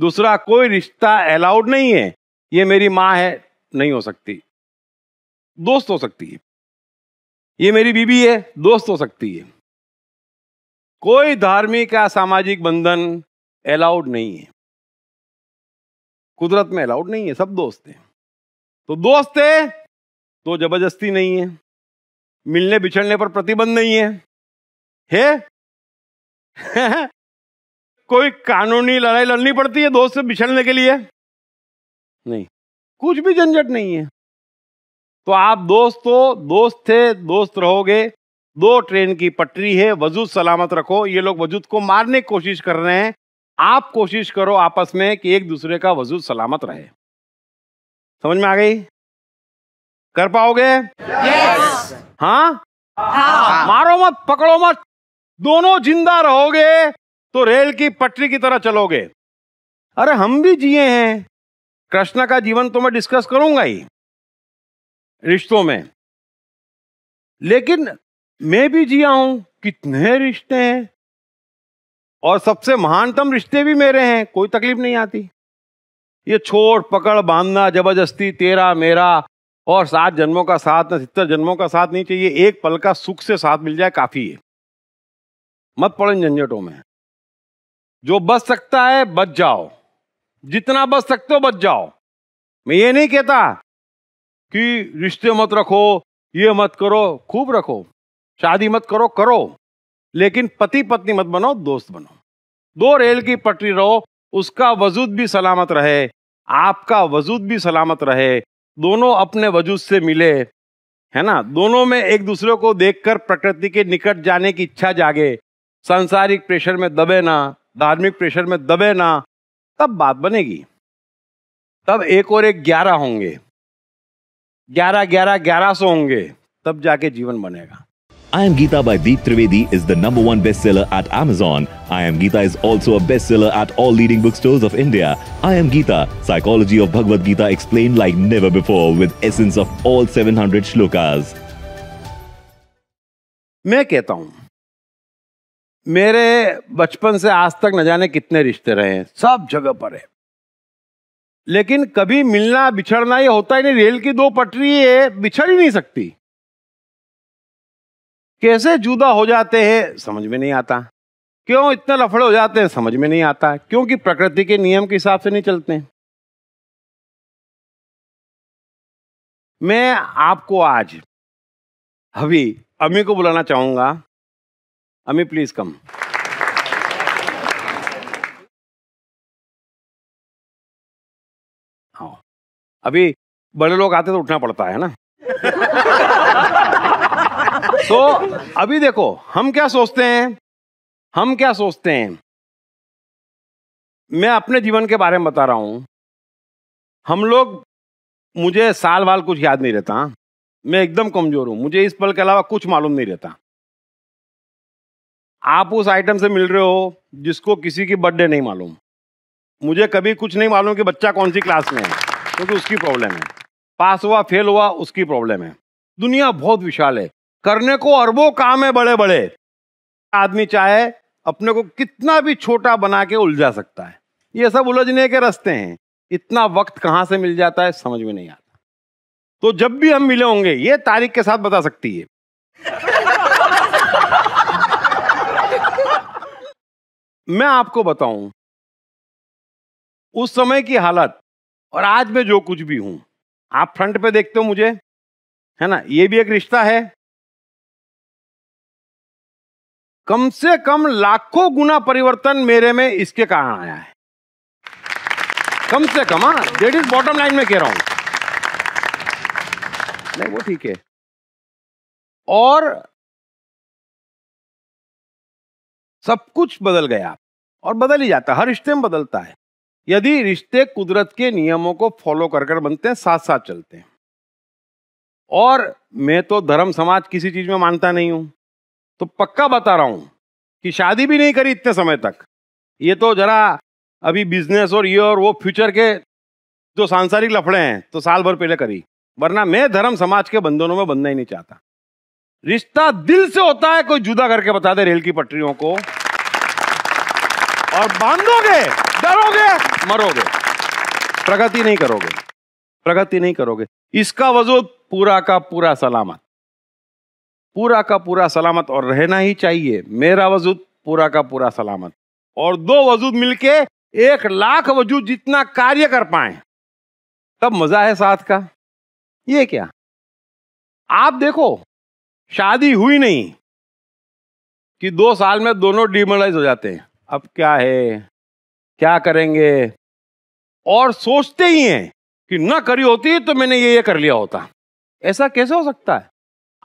S1: दूसरा, कोई रिश्ता अलाउड नहीं है। ये मेरी माँ है, नहीं हो सकती। दोस्त हो सकती है। ये मेरी बीबी है, दोस्त हो सकती है। कोई धार्मिक या सामाजिक बंधन अलाउड नहीं है। कुदरत में अलाउड नहीं है, सब दोस्त हैं। तो दोस्त है तो ज़बरदस्ती नहीं है। मिलने बिछड़ने पर प्रतिबंध नहीं है। है? कोई कानूनी लड़ाई लड़नी पड़ती है दोस्त से बिछड़ने के लिए? नहीं। कुछ भी झंझट नहीं है। तो आप दोस्त हो, दोस्त थे, दोस्त रहोगे दो ट्रेन की पटरी है वजूद सलामत रखो। ये लोग वजूद को मारने की कोशिश कर रहे हैं। आप कोशिश करो आपस में कि एक दूसरे का वजूद सलामत रहे। समझ में आ गई? कर पाओगे? Yes. हाँ? हाँ। मारो मत पकड़ो मत। दोनों ज़िंदा रहोगे तो रेल की पटरी की तरह चलोगे। अरे हम भी जिए हैं। कृष्ण का जीवन तो मैं डिस्कस करूँगा ही रिश्तों में। लेकिन मैं भी जिया हूँ, कितने रिश्ते हैं। और सबसे महानतम रिश्ते भी मेरे हैं, कोई तकलीफ़ नहीं आती। ये छोड़ पकड़ बांधना ज़बरदस्ती, तेरा, मेरा, और सात जन्मों का साथ, न सत्तर जन्मों का साथ नहीं चाहिए, एक पल का सुख से साथ मिल जाए, काफ़ी है। मत पड़े झंझटों में। जो बच सकता है, बच जाओ। जितना बच सकते हो, बच जाओ। मैं ये नहीं कहता कि रिश्ते मत रखो, ये मत करो, खूब रखो। शादी मत करो करो। लेकिन पति पत्नी मत बनो, दोस्त बनो। दो रेल की पटरी रहो, उसका वजूद भी सलामत रहे, आपका वजूद भी सलामत रहे, दोनों अपने वजूद से मिले, है ना? दोनों में एक दूसरे को देखकर प्रकृति के निकट जाने की इच्छा जागे। सांसारिक प्रेशर में दबे ना, धार्मिक प्रेशर में दबे ना, तब बात बनेगी। तब एक और एक ग्यारह होंगे। ग्यारह ग्यारह ग्यारह सौ होंगे, तब जाके जीवन बनेगा।
S5: I Am Gita by Deep Trivedi is the number one bestseller at Amazon. I Am Gita is also a bestseller at all leading bookstores of India. I Am Gita, Psychology of Bhagavad Gita explained like never before with essence of all 700 shlokas.
S1: मैं कहता हूँ मेरे बचपन से आज तक न जाने कितने रिश्ते रहे हैं सब जगह पर है लेकिन कभी मिलना बिछड़ना ये होता ही नहीं रेल की दो पटरी है बिछड़ ही नहीं सकती कैसे जुदा हो जाते हैं? समझ में नहीं आता। क्यों इतने लफड़े हो जाते हैं? समझ में नहीं आता। क्योंकि प्रकृति के नियम के हिसाब से नहीं चलते। मैं आपको आज अभी अमी को बुलाना चाहूँगा। अमी प्लीज़ कम हाँ अभी बड़े लोग आते तो उठना पड़ता है ना? तो अभी देखो, हम क्या सोचते हैं? हम क्या सोचते हैं? मैं अपने जीवन के बारे में बता रहा हूँ। हम लोग, मुझे साल वाल कुछ याद नहीं रहता? मैं एकदम कमज़ोर हूँ। मुझे इस पल के अलावा कुछ मालूम नहीं रहता। आप उस आइटम से मिल रहे हो, जिसको किसी की बर्थडे नहीं मालूम। मुझे कभी कुछ नहीं मालूम कि बच्चा कौन सी क्लास में है, क्योंकि तो उसकी प्रॉब्लम है। पास हुआ फेल हुआ, उसकी प्रॉब्लम है। दुनिया बहुत विशाल है। करने को अरबों काम है बड़े बड़े आदमी चाहे अपने को कितना भी छोटा बना के उलझा सकता है। ये सब उलझने के रास्ते हैं। इतना वक्त कहाँ से मिल जाता है, समझ में नहीं आता। तो जब भी हम मिले होंगे, ये तारीख के साथ बता सकती है। मैं आपको बताऊँ, उस समय की हालत, और आज मैं जो कुछ भी हूँ, आप फ्रंट पे देखते हो मुझे, है ना? ये भी एक रिश्ता है। कम से कम लाखों गुना परिवर्तन मेरे में इसके कारण आया है। कम से कम हाँ डेट इज़ बॉटम लाइन में कह रहा हूँ। नहीं, वो ठीक है। और सब कुछ बदल गया। और बदल ही जाता हर रिश्ते में बदलता है। यदि रिश्ते कुदरत के नियमों को फॉलो कर कर बनते हैं साथ साथ चलते हैं। और मैं तो धर्म समाज किसी चीज़ में मानता नहीं हूँ। तो पक्का बता रहा हूँ कि शादी भी नहीं करी इतने समय तक। ये तो जरा अभी बिज़नेस और ये और वो फ्यूचर के जो सांसारिक लफड़े हैं तो साल भर पहले करी। वरना मैं धर्म समाज के बंधनों में बंधना ही नहीं चाहता। रिश्ता दिल से होता है, कोई जुदा करके बता दे रेल की पटरियों को। और बांधोगे, डरोगे, मरोगे। प्रगति नहीं करोगे। प्रगति नहीं करोगे। इसका वजूद पूरा का पूरा सलामत। पूरा का पूरा सलामत और रहना ही चाहिए। मेरा वजूद पूरा का पूरा सलामत। और दो वजूद मिलके एक लाख वजूद जितना कार्य कर पाए। तब मज़ा है साथ का। ये क्या? आप देखो, शादी हुई नहीं कि दो साल में दोनों डिमोलाइज हो जाते हैं। अब क्या है? क्या करेंगे? और सोचते ही हैं कि ना करी होती तो मैंने ये ये कर लिया होता। ऐसा कैसे हो सकता है?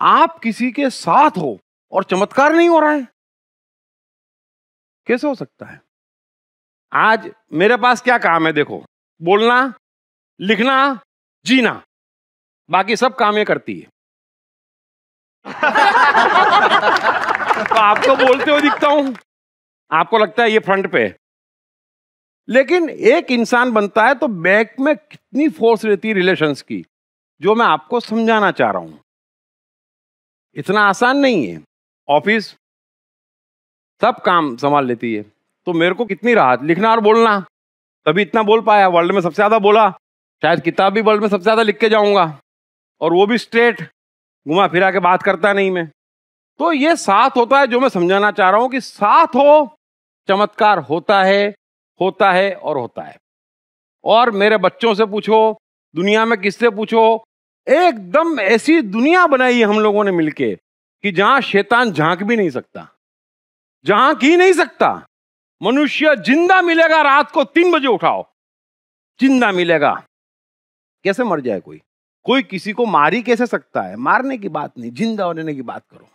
S1: आप किसी के साथ हो और चमत्कार नहीं हो रहा है। कैसे हो सकता है? आज मेरे पास क्या काम है देखो। बोलना, लिखना, जीना। बाकी सब काम ये करती है। तो आपको बोलते हुए दिखता हूँ। आपको लगता है ये फ्रंट पे है। लेकिन एक इंसान बनता है तो बैक में कितनी फोर्स रहती है रिलेशंस की, जो मैं आपको समझाना चाह रहा हूँ। इतना आसान नहीं है। ऑफ़िस सब काम संभाल लेती है। तो मेरे को कितनी राहत, लिखना और बोलना। तभी इतना बोल पाया, वर्ल्ड में सबसे ज़्यादा बोला। शायद किताब भी वर्ल्ड में सबसे ज़्यादा लिख के जाऊँगा। और वो भी स्ट्रेट, घुमा फिरा के बात करता नहीं मैं। तो ये साथ होता है जो मैं समझाना चाह रहा हूँ कि साथ हो, चमत्कार होता है होता है और होता है। और मेरे बच्चों से पूछो, दुनिया में किससे पूछो एकदम ऐसी दुनिया बनाई है हम लोगों ने मिलके कि जहाँ शैतान झाँक भी नहीं सकता, झाँक ही नहीं सकता। मनुष्य ज़िंदा मिलेगा रात को तीन बजे उठाओ, ज़िंदा मिलेगा। कैसे मर जाए कोई? कोई किसी को मार कैसे सकता है? मारने की बात नहीं, ज़िंदा होने की बात करो।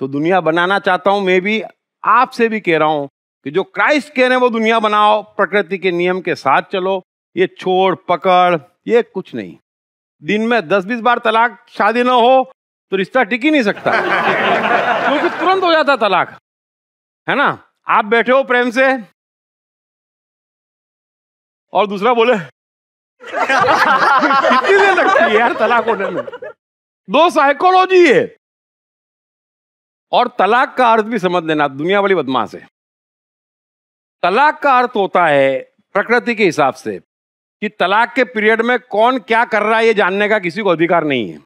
S1: तो दुनिया बनाना चाहता हूँ मैं भी, आपसे भी कह रहा हूँ कि जो क्राइस्ट कह रहे हैं वो दुनिया बनाओ, प्रकृति के नियम के साथ चलो, ये छोड़, पकड़, ये कुछ नहीं। दिन में दस बीस बार तलाक शादी ना हो तो रिश्ता टिक ही नहीं सकता। क्योंकि तुरंत हो जाता तलाक। है ना? आप बैठे हो प्रेम से और दूसरा बोले कितनी देर लगती है यार तलाक होने में? दो साइकोलॉजी है। और तलाक का अर्थ भी समझ लेना दुनिया वाली बदमाश है। तलाक का अर्थ होता है प्रकृति के हिसाब से। कि तलाक के पीरियड में कौन क्या कर रहा है ये जानने का किसी को अधिकार नहीं है।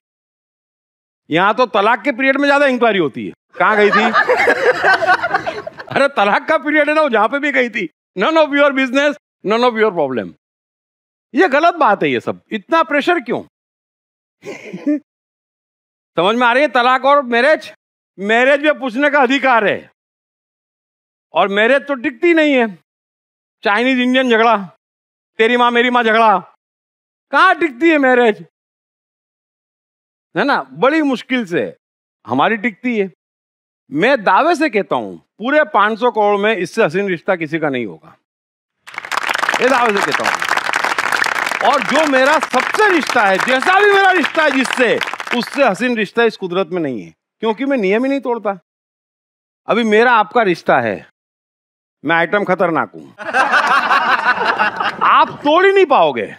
S1: यहाँ तो तलाक के पीरियड में ज़्यादा इंक्वायरी होती है। कहाँ गई थी? अरे तलाक का पीरियड है ना वो जहाँ पे भी गई थी। None of your business none of your problem ये गलत बात है ये सब। इतना प्रेशर क्यों? समझ में आ रही है? तलाक और मैरिज मैरिज में पूछने का अधिकार है। और मैरिज तो टिकती नहीं है। चाइनीज़ इंडियन झगड़ा। तेरी माँ मेरी माँ झगड़ा। कहाँ टिकती है मैरिज है ना? बड़ी मुश्किल से। हमारी टिकती है। मैं दावे से कहता हूँ, पूरे 500 करोड़ में इससे हसीन रिश्ता किसी का नहीं होगा। ये दावे से कहता हूँ। और जो मेरा सबसे रिश्ता है, जैसा भी मेरा रिश्ता है जिससे, उससे हसीन रिश्ता इस कुदरत में नहीं है, क्योंकि मैं नियम ही नहीं तोड़ता। अभी मेरा आपका रिश्ता है। मैं आइटम खतरनाक हूँ। आप तोड़ ही नहीं पाओगे।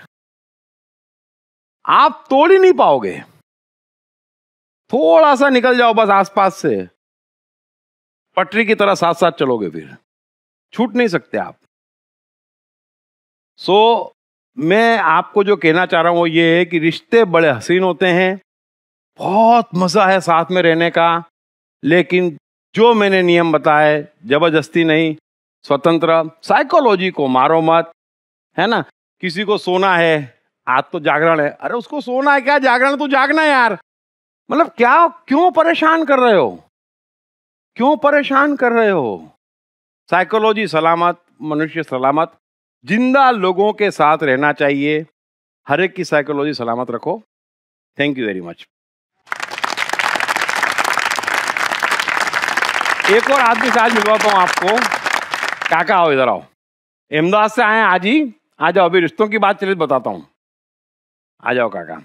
S1: आप तोड़ ही नहीं पाओगे। थोड़ा सा निकल जाओ बस आसपास से। पटरी की तरह साथ साथ चलोगे फिर। छूट नहीं सकते आप। सो so, मैं आपको जो कहना चाह रहा हूँ वो ये है कि रिश्ते बड़े हसीन होते हैं। बहुत मज़ा है साथ में रहने का। लेकिन जो मैंने नियम बताए ज़बरदस्ती नहीं स्वतंत्र साइकोलॉजी को मारो मत, है ना? किसी को सोना है, आज तो जागरण है। अरे उसको सोना है क्या? जागरण तो जागना यार। मतलब क्या, क्यों परेशान कर रहे हो? क्यों परेशान कर रहे हो? साइकोलॉजी सलामत, मनुष्य सलामत। ज़िंदा लोगों के साथ रहना चाहिए। हर एक की साइकोलॉजी सलामत रखो। थैंक यू वेरी मच एक और आदमी से आज मिलवाता हूँ आपको। काका आओ इधर आओ। अहमदाबाद से आए आज ही। आ जाओ अभी रिश्तों की बात चलिए बताता हूँ। आ जाओ काका।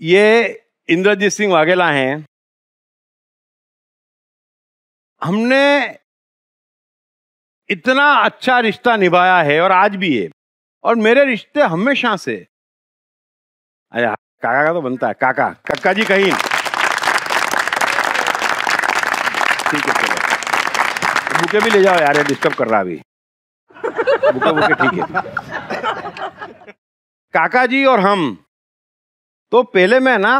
S1: ये इंद्रजीत सिंह वाघेला हैं। हमने इतना अच्छा रिश्ता निभाया है और आज भी है। और मेरे रिश्ते हमेशा से। अरे काका का तो बनता है। काका काका जी कहीं ठीक है चलो बुके भी ले जाओ यार डिस्टर्ब कर रहा अभी। बुके बुके, ठीक है काका जी और हम तो पहले मैं ना,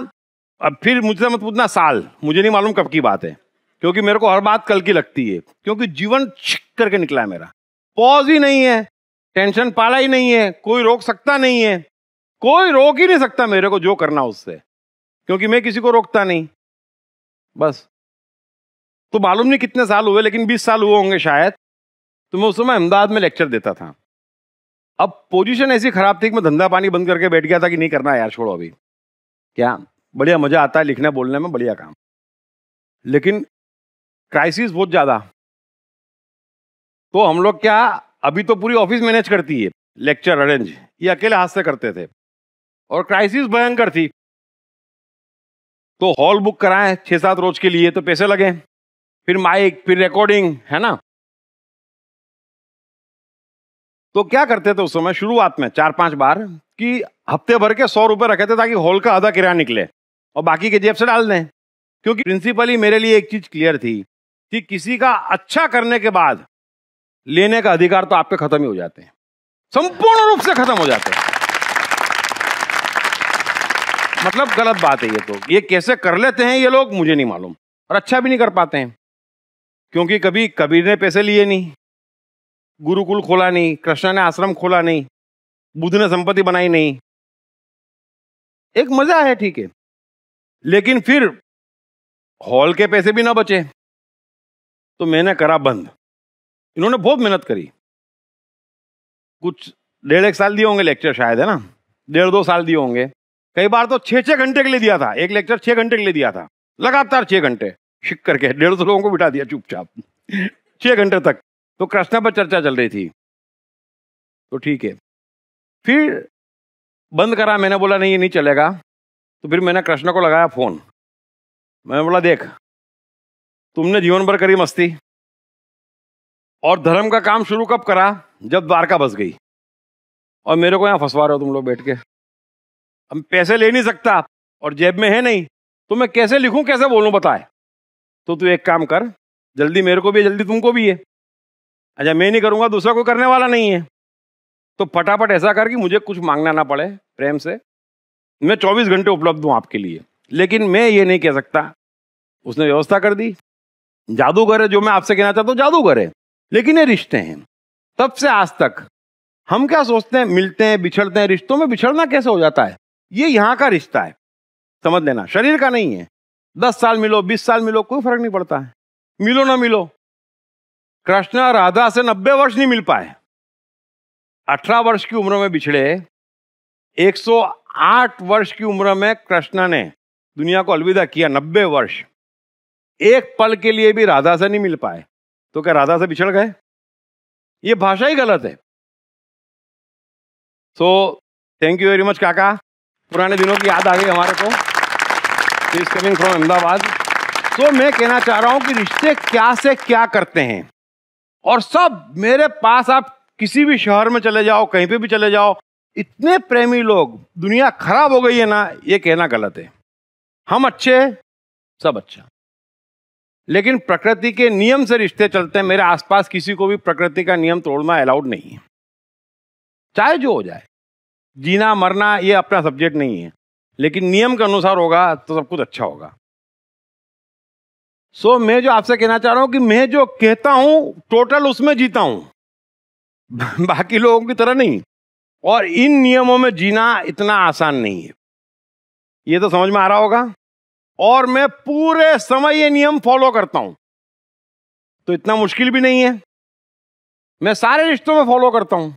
S1: अब फिर मुझसे मत पूछना, साल। मुझे नहीं मालूम कब की बात है, क्योंकि मेरे को हर बात कल की लगती है, क्योंकि जीवन छिक करके निकला है मेरा। पॉज ही नहीं है, टेंशन पाला ही नहीं है, कोई रोक सकता नहीं है। कोई रोक ही नहीं सकता मेरे को जो करना उससे, क्योंकि मैं किसी को रोकता नहीं। बस। तो मालूम नहीं कितने साल हुए, लेकिन 20 साल हुए होंगे शायद। तो मैं उस समय अहमदाबाद में लेक्चर देता था। अब पोजीशन ऐसी खराब थी कि मैं धंधा पानी बंद करके बैठ गया था कि नहीं करना यार, छोड़ो अभी। क्या? बढ़िया मज़ा आता है लिखने, बोलने में बढ़िया काम। लेकिन क्राइसिस बहुत ज़्यादा। तो हम लोग क्या, अभी तो पूरी ऑफ़िस मैनेज करती है लेक्चर अरेंज ये अकेले हाथ से करते थे। और क्राइसिस भयंकर थी। तो हॉल बुक कराएँ, छह सात रोज के लिए तो पैसे लगे। फिर माइक फिर रिकॉर्डिंग है ना? तो क्या करते थे उस समय, शुरुआत में चार पाँच बार, कि हफ़्ते भर के सौ रुपए रखे थे ताकि हॉल का आधा किराया निकले और बाकी के जेब से डाल दें। क्योंकि प्रिंसिपली मेरे लिए एक चीज़ क्लियर थी कि किसी का अच्छा करने के बाद लेने का अधिकार तो आपके खत्म ही हो जाते हैं। संपूर्ण रूप से खत्म हो जाते हैं। मतलब गलत बात है ये तो। ये कैसे कर लेते हैं ये लोग, मुझे नहीं मालूम और अच्छा भी नहीं कर पाते हैं। क्योंकि कभी कबीर ने पैसे लिए नहीं, गुरुकुल खोला नहीं, कृष्णा ने आश्रम खोला नहीं, बुद्ध ने संपत्ति बनाई नहीं। एक मज़ा है, ठीक है। लेकिन फिर हॉल के पैसे भी ना बचे तो मैंने करा बंद। इन्होंने बहुत मेहनत करी। कुछ डेढ़ एक साल दिए होंगे लेक्चर शायद, है ना? डेढ़ दो साल दिए होंगे। कई बार तो छह छह घंटे के लिए दिया था। एक लेक्चर छह घंटे के लिए दिया था। लगातार छह घंटे। शिक करके डेढ़ सौ लोगों को बिठा दिया चुपचाप। छह घंटे तक। तो कृष्णा पर चर्चा चल रही थी। तो ठीक है। फिर बंद करा, मैंने बोला, नहीं, ये नहीं चलेगा। तो फिर मैंने कृष्णा को लगाया फ़ोन। मैंने बोला, देख, तुमने जीवन भर करी मस्ती। और धर्म का काम शुरू कब करा? जब द्वारका बस गई। और मेरे को यहाँ फंसवा रहे हो तुम लोग बैठ के। अब पैसे ले नहीं सकता। और जेब में है नहीं। तो मैं कैसे लिखूं, कैसे बोलूँ, बताए? तो तू एक काम कर, जल्दी मेरे को भी है, जल्दी तुमको भी है। अच्छा मैं नहीं करूँगा, दूसरा कोई करने वाला नहीं है। तो फटाफट ऐसा कर कि मुझे कुछ मांगना ना पड़े, प्रेम से। मैं 24 घंटे उपलब्ध हूँ आपके लिए, लेकिन मैं ये नहीं कह सकता। उसने व्यवस्था कर दी। जादूगर है, जो मैं आपसे कहना चाहता हूँ, जादूगर है। लेकिन ये रिश्ते हैं। तब से आज तक हम क्या सोचते हैं, मिलते हैं, बिछड़ते हैं रिश्तों में, बिछड़ना कैसे हो जाता है? ये यहाँ का रिश्ता है। समझ लेना, शरीर का नहीं है। दस साल मिलो, बीस साल मिलो, कोई फ़र्क नहीं पड़ता है। मिलो ना मिलो। कृष्ण राधा से नब्बे वर्ष नहीं मिल पाए। अठारह वर्ष की उम्र में बिछड़े। 108 वर्ष की उम्र में कृष्ण ने दुनिया को अलविदा किया, नब्बे वर्ष। एक पल के लिए भी राधा से नहीं मिल पाए। तो क्या राधा से बिछड़ गए? ये भाषा ही गलत है। So thank you very much काका। पुराने दिनों की याद आ गई हमारे को। इज़ कमिंग फ्रॉम अहमदाबाद तो मैं कहना चाह रहा हूँ कि रिश्ते क्या से क्या करते हैं? और सब मेरे पास आप किसी भी शहर में चले जाओ, कहीं पे भी चले जाओ, इतने प्रेमी लोग, दुनिया खराब हो गई है ना, ये कहना गलत है। हम अच्छे सब अच्छा। लेकिन प्रकृति के नियम से रिश्ते चलते हैं, मेरे आसपास किसी को भी प्रकृति का नियम तोड़ना अलाउड नहीं है। चाहे जो हो जाए, जीना, मरना, ये अपना सब्जेक्ट नहीं है। लेकिन नियम के अनुसार होगा तो सब कुछ अच्छा होगा। सो so, मैं जो आपसे कहना चाह रहा हूँ कि मैं जो कहता हूँ टोटल उसमें जीता हूँ। बाकी लोगों की तरह नहीं। और इन नियमों में जीना इतना आसान नहीं है। ये तो समझ में आ रहा होगा। और मैं पूरे समय ये नियम फॉलो करता हूँ। तो इतना मुश्किल भी नहीं है। मैं सारे रिश्तों में फॉलो करता हूँ।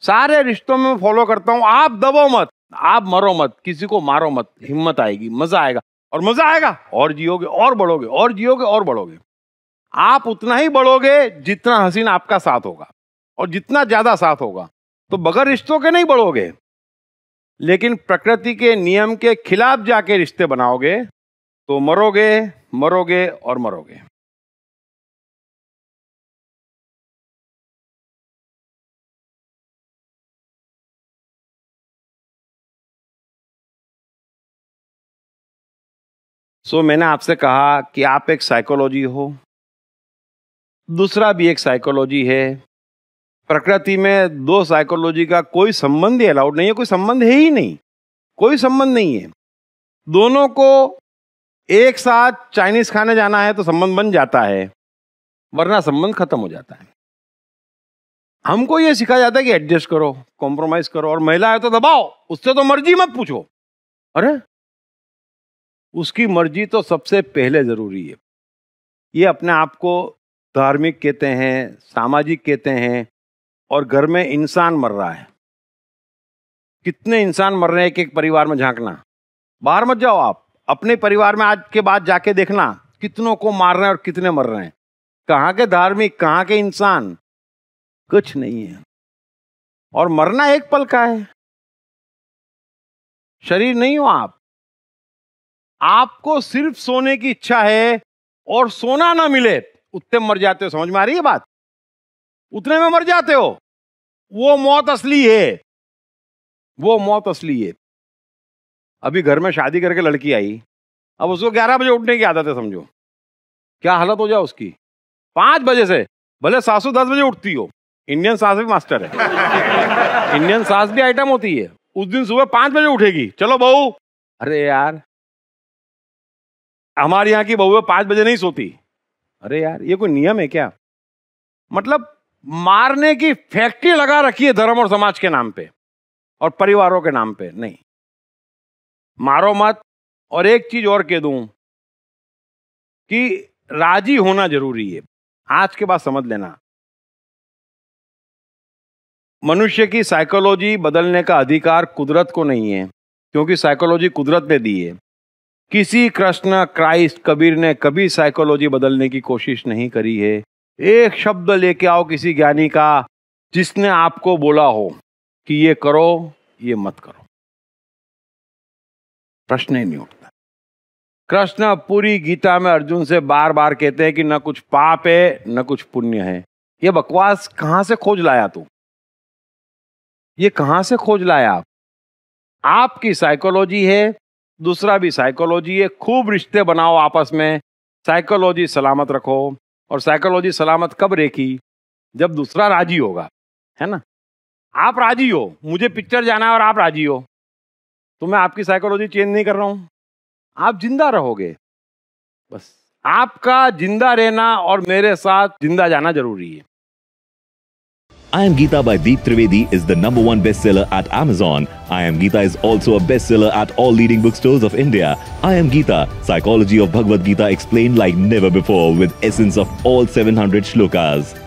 S1: सारे रिश्तों में फॉलो करता हूँ। आप दबो मत। आप मरो मत, किसी को मारो मत, हिम्मत आएगी, मज़ा आएगा। और मज़ा आएगा, और जियोगे, और बढ़ोगे, और जियोगे, और बढ़ोगे। आप उतना ही बढ़ोगे जितना हसीन आपका साथ होगा, और जितना ज़्यादा साथ होगा। तो बगैर रिश्तों के नहीं बढ़ोगे। लेकिन प्रकृति के नियम के खिलाफ जाके रिश्ते बनाओगे तो मरोगे मरोगे, और मरोगे। सो so, मैंने आपसे कहा कि आप एक साइकोलॉजी हो। दूसरा भी एक साइकोलॉजी है। प्रकृति में दो साइकोलॉजी का कोई संबंध ही अलाउड नहीं है कोई संबंध है ही नहीं। कोई संबंध नहीं है। दोनों को एक साथ चाइनीज़ खाने जाना है तो संबंध बन जाता है वरना संबंध खत्म हो जाता है। हमको यह सिखाया जाता है कि एडजस्ट करो कॉम्प्रोमाइज करो और महिला है तो दबाओ उससे तो मर्ज़ी मत पूछो। अरे उसकी मर्ज़ी तो सबसे पहले ज़रूरी है। ये अपने आप को धार्मिक कहते हैं, सामाजिक कहते हैं और घर में इंसान मर रहा है। कितने इंसान मर रहे हैं एक एक परिवार में झांकना। बाहर मत जाओ आप। अपने परिवार में आज के बाद जाके देखना कितनों को मार रहे हैं और कितने मर रहे हैं। कहाँ के धार्मिक, कहाँ के इंसान? कुछ नहीं है। और मरना एक पल का है। शरीर नहीं हो आप। आपको सिर्फ़ सोने की इच्छा है और सोना ना मिले उतने मर जाते हो समझ में आ रही है बात? उतने में मर जाते हो। वो मौत असली है। वो मौत असली है। अभी घर में शादी करके लड़की आई। अब उसको ग्यारह बजे उठने की आदत है समझो। क्या हालत हो जाए उसकी? पाँच बजे से। भले सासू दस बजे उठती हो। इंडियन सास भी मास्टर है। इंडियन सास भी आइटम होती है। उस दिन सुबह पाँच बजे उठेगी। चलो बहू। अरे यार हमारे यहाँ की बहू पाँच बजे नहीं सोती। अरे यार, ये कोई नियम है क्या? मतलब मारने की फैक्ट्री लगा रखी है धर्म और समाज के नाम पे, और परिवारों के नाम पे, नहीं। मारो मत, और एक चीज़ और कह दूँ, कि राज़ी होना ज़रूरी है। आज के बाद समझ लेना। मनुष्य की साइकोलॉजी बदलने का अधिकार कुदरत को नहीं है, क्योंकि साइकोलॉजी कुदरत ने दी है। किसी कृष्ण, क्राइस्ट, कबीर ने कभी साइकोलॉजी बदलने की कोशिश नहीं करी है। एक शब्द लेके आओ किसी ज्ञानी का, जिसने आपको बोला हो कि ये करो, ये मत करो। प्रश्न ही नहीं उठता। कृष्ण पूरी गीता में अर्जुन से बार बार कहते हैं कि न कुछ पाप है, न कुछ पुण्य है। ये बकवास कहाँ से खोज लाया तू? ये कहाँ से खोज लाया आप? आपकी साइकोलॉजी है दूसरा भी साइकोलॉजी है, खूब रिश्ते बनाओ आपस में। साइकोलॉजी सलामत रखो। और साइकोलॉजी सलामत कब रेखी? जब दूसरा राज़ी होगा, है ना? आप राज़ी हो, मुझे पिक्चर जाना है और आप राज़ी हो। तो मैं आपकी साइकोलॉजी चेंज नहीं कर रहा हूँ। आप ज़िंदा रहोगे। बस, आपका ज़िंदा रहना और मेरे साथ ज़िंदा जाना ज़रूरी है।
S5: I Am Gita by Deep Trivedi is the number one bestseller at Amazon. I Am Gita is also a bestseller at all leading bookstores of India. I Am Gita, Psychology of Bhagavad Gita explained like never before with essence of all 700 shlokas.